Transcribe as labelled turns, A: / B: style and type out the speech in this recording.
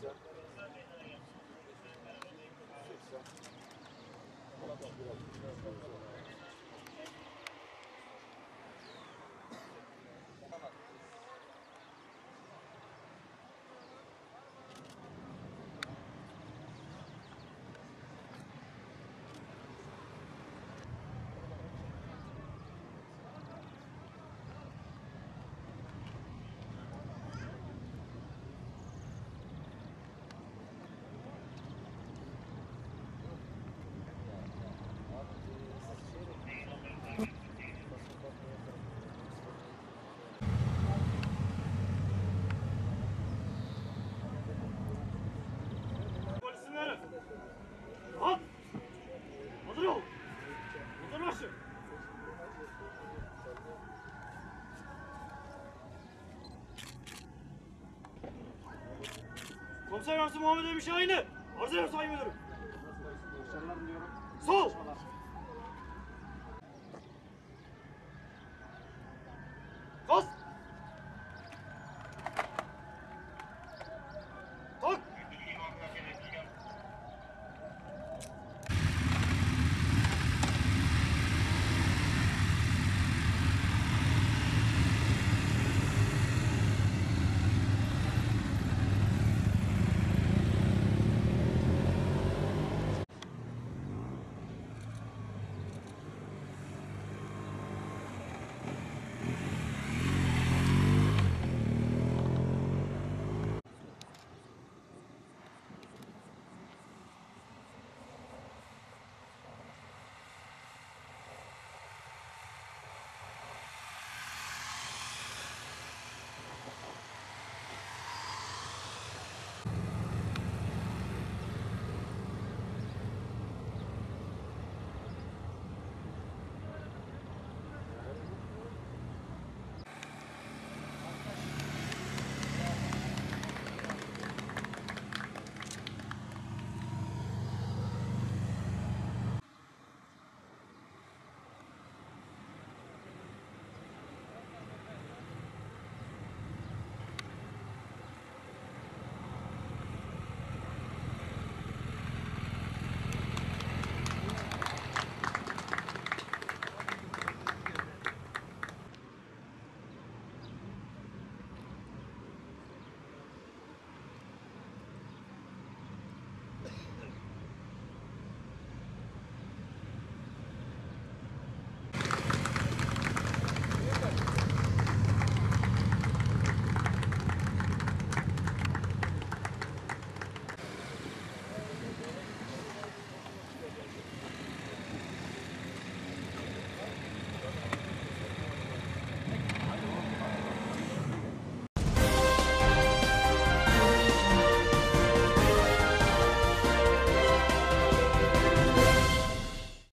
A: C'est ça. seversin Muhammed Emin Şahin'i. Arz ederim Sayın Müdürüm. Sol. Kast.